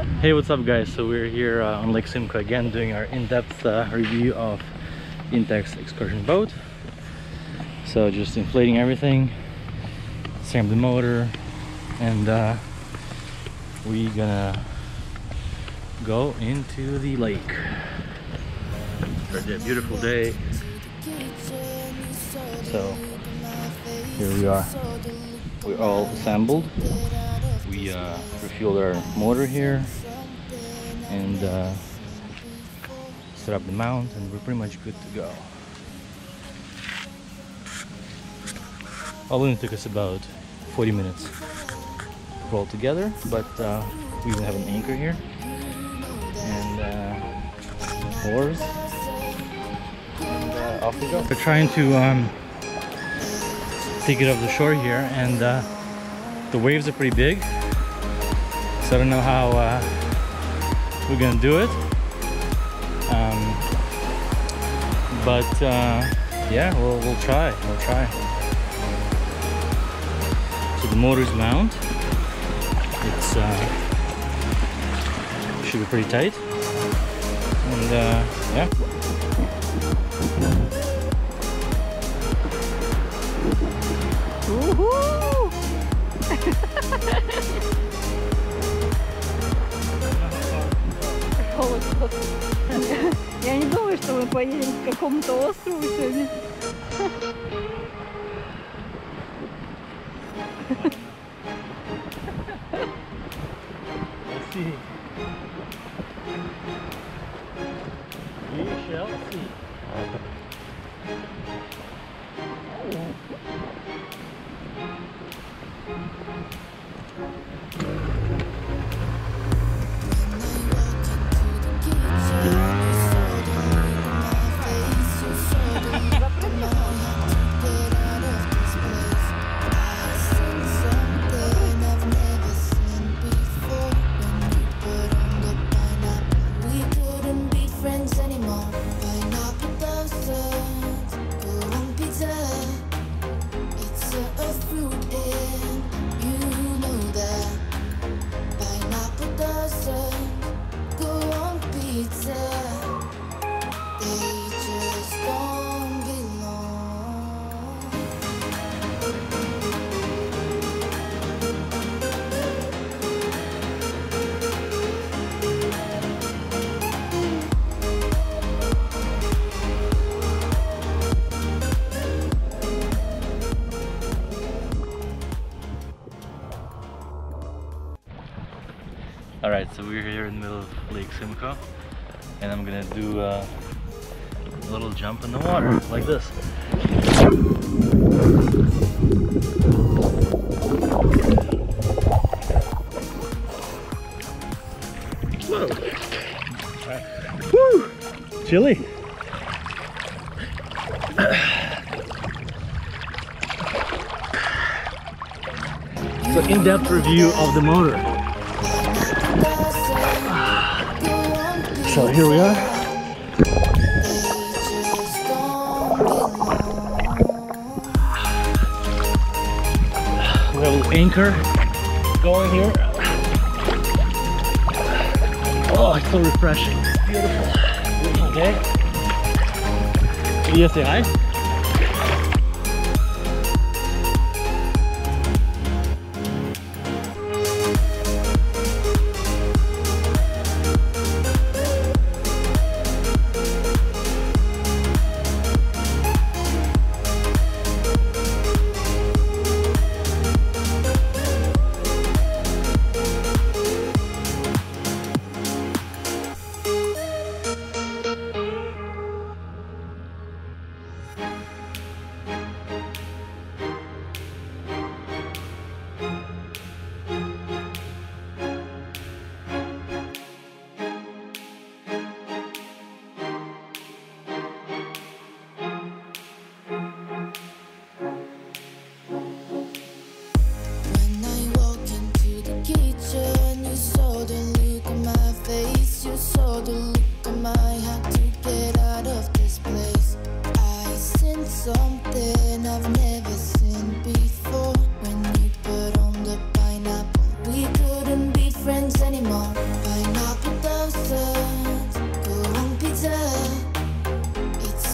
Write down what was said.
Hey, what's up guys? So we're here uh, on Lake Simcoe again doing our in-depth uh, review of Intex excursion boat. So just inflating everything, up the motor, and uh, we gonna go into the lake. It's a beautiful day. So here we are. We're all assembled. We uh, refueled our motor here and uh, set up the mount and we're pretty much good to go. All took us about 40 minutes all together, but uh, we even have an anchor here and uh, oars and uh, off we go. We're trying to um, take it off the shore here and uh, the waves are pretty big I don't know how uh, we're gonna do it. Um, but uh, yeah we'll, we'll try we'll try. So the motor's mount it's uh, should be pretty tight. And uh, yeah Я не думаю, что мы поедем к какому-то острову сегодня. see. We shall see. All right, so we're here in the middle of Lake Simcoe, and I'm gonna do uh, a little jump in the water like this. Whoa! Woo! Chilly. So in-depth review of the motor. So here we are. We have a little anchor going here. Oh, it's so refreshing. It's beautiful. Okay. Can you say hi? bottle